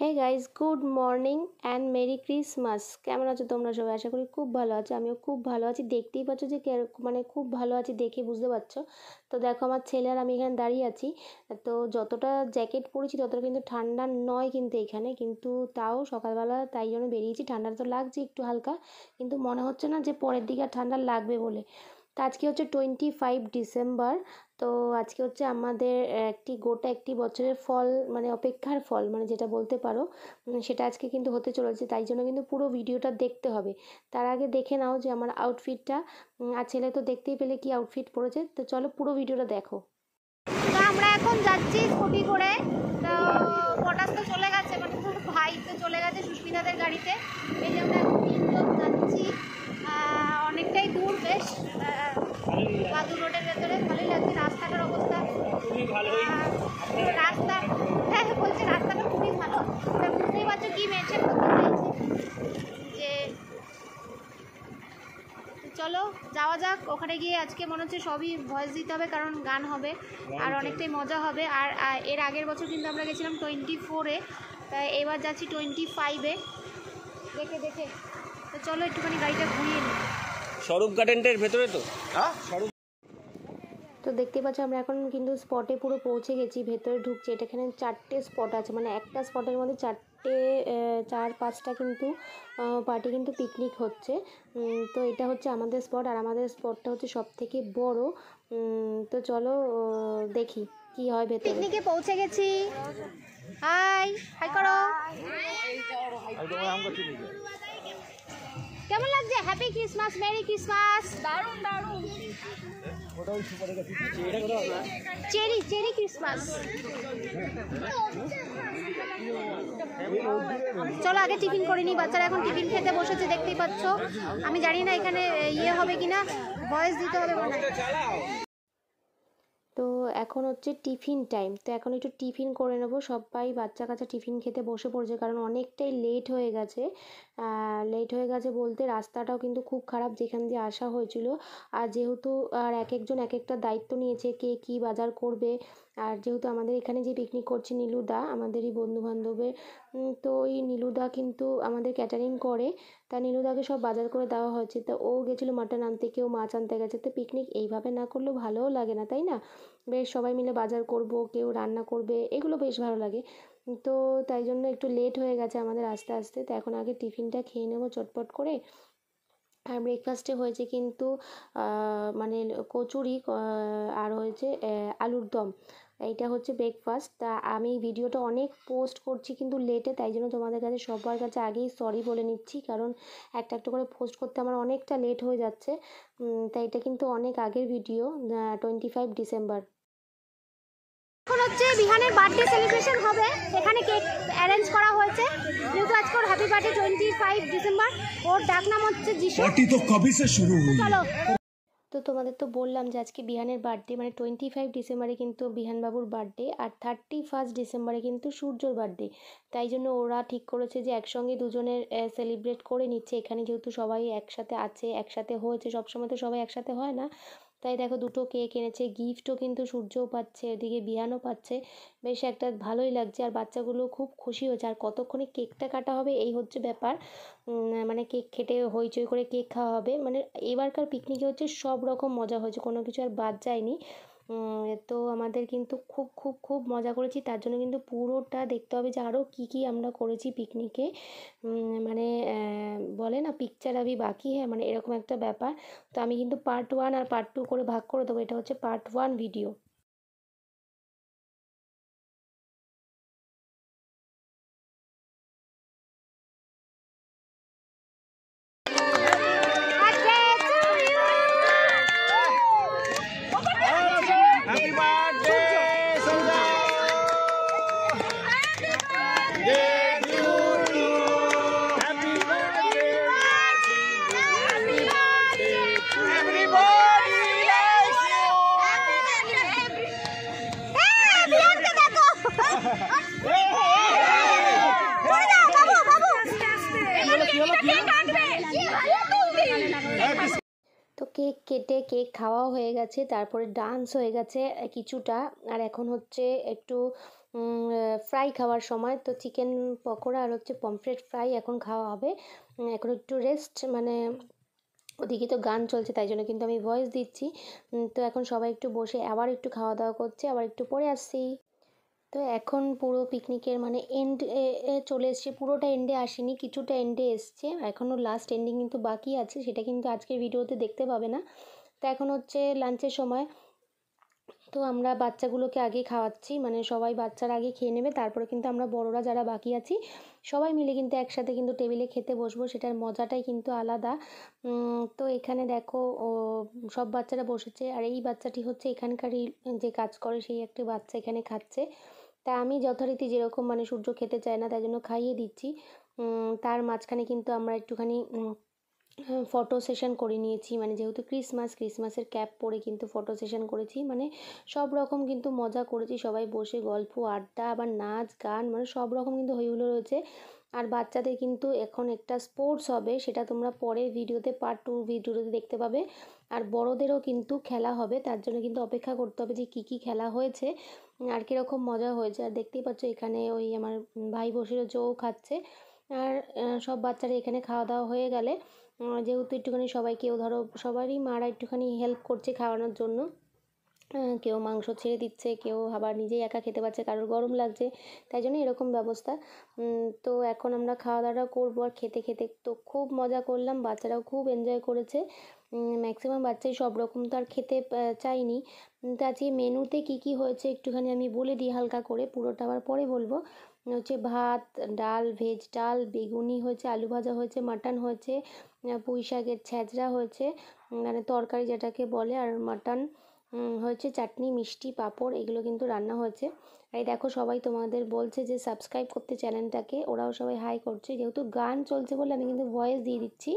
Hey guys good morning and merry Christmas কেমন আছো তোমরা সবাই? আশা করি খুব ভালো আছো, আমিও খুব ভালো আছি। দেখতেই পাচ্ছ যে মানে খুব ভালো আছি দেখে বুঝতে পারছ। তো দেখো আমার ছেলে আর আমি এখানে দাঁড়িয়ে আছি। তো যতটা জ্যাকেট পরেছি ততটা কিন্তু ঠান্ডা নয় কিন্তু এখানে। কিন্তু তাও সকালবেলা তাই জন্য বেরিয়েছি। ঠান্ডা তো লাগছে একটু হালকা। কিন্তু মনে হচ্ছে না যে পরের দিকে আর ঠান্ডা লাগবে বলে। তো আজকে হচ্ছে টোয়েন্টি ফাইভ ডিসেম্বর তো আজকে হচ্ছে আমাদের একটি গোটা একটি বছরের ফল মানে অপেক্ষার ফল মানে যেটা বলতে পারো সেটা আজকে কিন্তু হতে চলেছে, তাই জন্য কিন্তু পুরো ভিডিওটা দেখতে হবে। তার আগে দেখে নাও যে আমার আউটফিটটা আর ছেলে তো দেখতেই পেলে কি আউটফিট পরেছে, তো চলো পুরো ভিডিওটা দেখো। আমরা এখন যাচ্ছি স্কুটি করে, তো পটাশ তো চলে গেছে মানে ভাই তো চলে গেছে সুস্মিতাদের গাড়িতে এই যে আমরা এখন তিনজন যাচ্ছি আহ, অনেকটাই দূর বেশ আহ, বাদুর রোডের ভেতরে ভালোই লাগছে রাস্তাটার অবস্থা আহ, রাস্তা হ্যাঁ বলছে রাস্তাটা খুবই ভালো তা বুঝতেই পারছ কি মেনশন করতে চাইছি যে চলো যাওয়া যাক ওখানে গিয়ে আজকে মনে হচ্ছে সবই ভয়েস দিতে হবে কারণ গান হবে আর অনেকটাই মজা হবে। আর এর আগের বছর কিন্তু আমরা গেছিলাম টোয়েন্টি ফোরে তাই এবার যাচ্ছি টোয়েন্টি ফাইভে দেখে দেখে। তো চলো একটুখানি গাড়িটা ঘুরিয়ে নিই। স্বরূপ গার্ডেনটার ভেতরে তো? হ্যাঁ? স্বরূপ তো দেখতে পাচ্ছ আমরা এখন কিন্তু স্পটে পুরো পৌঁছে গেছি ভেতরে ঢুকছি। এটা এখানে চারটে স্পট আছে মানে একটা স্পটের মধ্যে চারটে আহ, চার পাঁচটা কিন্তু পার্টি কিন্তু পিকনিক হচ্ছে। তো এটা হচ্ছে আমাদের স্পট আর আমাদের স্পটটা হচ্ছে সব থেকে বড় তো চলো দেখি কি হয় ভেতরে। পিকনিকে পৌঁছে গেছি। হাই হাই করো। কেমন লাগছে? হ্যাপি ক্রিসমাস মেরি ক্রিসমাস দারুণ দারুণ। চেরি চেরি ক্রিসমাস চলো, আগে টিফিন করে নিই। বাচ্চারা এখন টিফিন খেতে বসেছে, দেখতেই পাচ্ছ। আমি জানি না এখানে ইয়ে হবে কিনা বয়স দিতে হবে মনে হয়। তো এখন হচ্ছে টিফিন টাইম তো এখন একটু টিফিন করে নেব। সবাই বাচ্চা কাচ্চা টিফিন খেতে বসে পড়ছে, কারণ অনেকটাই লেট হয়ে গেছে। লেট হয়ে গেছে বলতে রাস্তাটাও কিন্তু খুব খারাপ যেখান দিয়ে আসা হয়েছিল। আর যেহেতু, আর এক একজন এক একটা দায়িত্ব নিয়েছে কে কী বাজার করবে। আর যেহেতু আমাদের এখানে যে পিকনিক করছে নীলুদা, আমাদেরই বন্ধু বান্ধবের তো ওই নীলুদা কিন্তু আমাদের ক্যাটারিং করে। তা নীলুদাকে সব বাজার করে দেওয়া হয়েছে। তো ও গেছিল মাটন আনতে, কেউ মাছ আনতে গেছে। তো পিকনিক এইভাবে না করলেও ভালোও লাগে না, তাই না? বেশ সবাই মিলে বাজার করব, কেউ রান্না করবে, এগুলো বেশ ভালো লাগে। তো তাই জন্য একটু লেট হয়ে গেছে আমাদের আস্তে আস্তে। তো এখন আগে টিফিনটা খেয়ে নেব চটপট করে। আর ব্রেকফাস্টে হয়েছে কিন্তু মানে কচুরি আর হয়েছে আলুর দম। এইটা হচ্ছে ব্রেকফাস্ট তা আমি ভিডিওটা অনেক পোস্ট করছি কিন্তু লেটে তাই জন্য তোমাদের কাছে সবার কাছে আগেই সরি বলে নিচ্ছি। কারণ একটা একটা করে পোস্ট করতে আমার অনেকটা লেট হয়ে যাচ্ছে। তাই এটা কিন্তু অনেক আগের ভিডিও টোয়েন্টি ফাইভ ডিসেম্বর এখন হচ্ছে বিহানের বার্থডে সেলিব্রেশন হবে। এখানে কেক অ্যারেঞ্জ করা হয়েছে। যেহেতু happy birthday twenty five December ওর ডাক নাম হচ্ছে যিশু। তো কবি শুরু চলো। তো তোমাদের তো বললাম যে আজকে বিহানের বার্থডে মানে টোয়েন্টি ফাইভ ডিসেম্বরে কিন্তু বিহানবাবুর বার্থডে আর থার্টি ফার্স্ট ডিসেম্বরে কিন্তু সূর্যর বার্থডে তাই জন্য ওরা ঠিক করেছে যে একসঙ্গে দুজনের সেলিব্রেট করে নিচ্ছে। এখানে যেহেতু সবাই একসাথে আছে, একসাথে হয়েছে, সবসময় তো সবাই একসাথে হয় না। তাই দেখো দুটো কেক এনেছে, গিফটও কিন্তু সূর্যও পাচ্ছে, এদিকে বিহানও পাচ্ছে, বেশ একটা ভালোই লাগছে। আর বাচ্চাগুলো খুব খুশি হয়েছে। আর কতক্ষণে কেকটা কাটা হবে এই হচ্ছে ব্যাপার। মানে কেক কেটে হইচই করে কেক খাওয়া হবে। মানে এবারকার পিকনিকে হচ্ছে সব রকম মজা হয়েছে, কোনো কিছু আর বাদ যায়নি। তো আমাদের কিন্তু খুব খুব খুব মজা করেছি। তার জন্য কিন্তু পুরোটা দেখতে হবে যে আরও কী কী আমরা করেছি পিকনিকে মানে বলে না পিকচার আবি বাকি হ্যাঁ মানে এরকম একটা ব্যাপার। তো আমি কিন্তু পার্ট ওয়ান আর পার্ট টু করে ভাগ করে দেবো। এটা হচ্ছে পার্ট ওয়ান ভিডিও তো কেক কেটে কেক খাওয়াও হয়ে গেছে, তারপরে ডান্স হয়ে গেছে কিছুটা। আর এখন হচ্ছে একটু ফ্রাই খাওয়ার সময়। তো চিকেন পকোড়া আর হচ্ছে পমফ্রেট ফ্রাই এখন খাওয়া হবে। এখন একটু রেস্ট মানে ওদিকে তো গান চলছে, তাই জন্য কিন্তু আমি ভয়েস দিচ্ছি। তো এখন সবাই একটু বসে আবার একটু খাওয়া দাওয়া করছে, আবার একটু পরে আসছি। তো এখন পুরো পিকনিকের মানে এন্ড চলে এসছে। পুরোটা এন্ডে আসেনি, কিছুটা এন্ডে এসছে। এখনও লাস্ট এন্ডিং কিন্তু বাকি আছে, সেটা কিন্তু আজকের ভিডিওতে দেখতে পাবে না। তো এখন হচ্ছে লাঞ্চের সময়। তো আমরা বাচ্চাগুলোকে আগে খাওয়াচ্ছি মানে সবাই বাচ্চারা আগে খেয়ে নেবে, তারপরে কিন্তু আমরা বড়রা যারা বাকি আছি, সবাই মিলে কিন্তু একসাথে কিন্তু টেবিলে খেতে বসবো, সেটার মজাটাই কিন্তু আলাদা। তো এখানে দেখো সব বাচ্চারা বসেছে, আর এই বাচ্চাটি হচ্ছে এখানকারই যে কাজ করে, সেই একটি বাচ্চা এখানে খাচ্ছে। তা আমি যথারীতি যেরকম মানে সূর্য খেতে চায় না, তাই জন্য খাইয়ে দিচ্ছি। তার মাঝখানে কিন্তু আমরা একটুখানি ফটো সেশন করে নিয়েছি। মানে যেহেতু ক্রিসমাস ক্রিসমাসের ক্যাপ পরে কিন্তু ফটো সেশন করেছি। মানে সব রকম কিন্তু মজা করেছি। সবাই বসে গল্প, আড্ডা, আবার নাচ, গান মানে সব রকম কিন্তু হই হুল্লোড় রয়েছে আর বাচ্চাদের কিন্তু এখন একটা স্পোর্টস হবে, সেটা তোমরা পরে ভিডিওতে পার্ট টু ভিডিওতে দেখতে পাবে। আর বড়দেরও কিন্তু খেলা হবে, তার জন্য কিন্তু অপেক্ষা করতে হবে যে কী কী খেলা হয়েছে, আর কীরকম মজা হয়েছে। আর দেখতেই পাচ্ছ এখানে ওই আমার ভাই বসে রয়েছে ও খাচ্ছে। আর সব বাচ্চারা এখানে খাওয়া দাওয়া হয়ে গেলে যেহেতু একটুখানি সবাই কেউ ধরো, সবারই মারা একটুখানি হেল্প করছে খাওয়ানোর জন্য। কেউ মাংস ছেড়ে দিচ্ছে কেউ আবার নিজেই একা খেতে পারছে কারোর গরম লাগছে তাই জন্য এরকম ব্যবস্থা। তো এখন আমরা খাওয়া দাওয়া করব। আর খেতে খেতে তো খুব মজা করলাম বাচ্চারাও খুব এনজয় করেছে। ম্যাক্সিমাম বাচ্চাই সব রকম তো আর খেতে উম, তো আজকে মেনুতে কী কী হয়েছে একটুখানি আমি বলে দিই হালকা করে পুরোটা আবার পরে বলব। হচ্ছে ভাত ডাল ভেজ ডাল বেগুনি হয়েছে আলু ভাজা হয়েছে মাটন হয়েছে পুঁই শাকের ছ্যাঁচড়া হয়েছে মানে তরকারি যেটাকে বলে আর মাটন হয়েছে চাটনি, মিষ্টি, পাঁপড়, এগুলো কিন্তু রান্না হয়েছে। আর দেখো সবাই তোমাদের বলছে যে সাবস্ক্রাইব করতে চ্যানেলটাকে ওরাও সবাই হাই করছে। যেহেতু গান চলছে বলে আমি কিন্তু ভয়েস দিয়ে দিচ্ছি।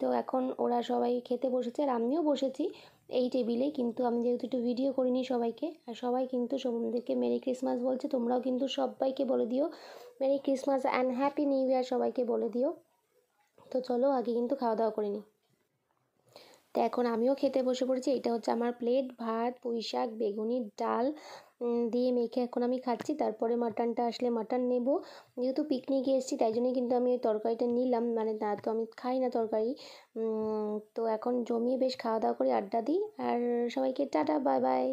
তো এখন ওরা সবাই খেতে বসেছে আর আমিও বসেছি এই টেবিলে কিন্তু আমি যেহেতু একটু ভিডিও করিনি সবাইকে, আর সবাই কিন্তু সবাইকে মেরি ক্রিসমাস বলছে, তোমরাও কিন্তু সবাইকে বলে দিও। Merry Christmas and happy new year সবাইকে বলে দিও। তো চলো আগে কিন্তু খাওয়া দাওয়া করে নিই তো এখন আমিও খেতে বসে পড়েছি। এটা হচ্ছে আমার প্লেট ভাত পুঁই শাক বেগুনির ডাল দিয়ে মেখে এখন আমি খাচ্ছি। তারপরে মাটনটা আসলে মাটন নেব। যেহেতু পিকনিকে এসেছি, তাই জন্যই কিন্তু আমি ওই তরকারিটা নিলাম। মানে না, তো আমি খাই না তরকারি। তো এখন জমিয়ে বেশ খাওয়া দাওয়া করে আড্ডা দিই। আর সবাইকে টাটা বাই বাই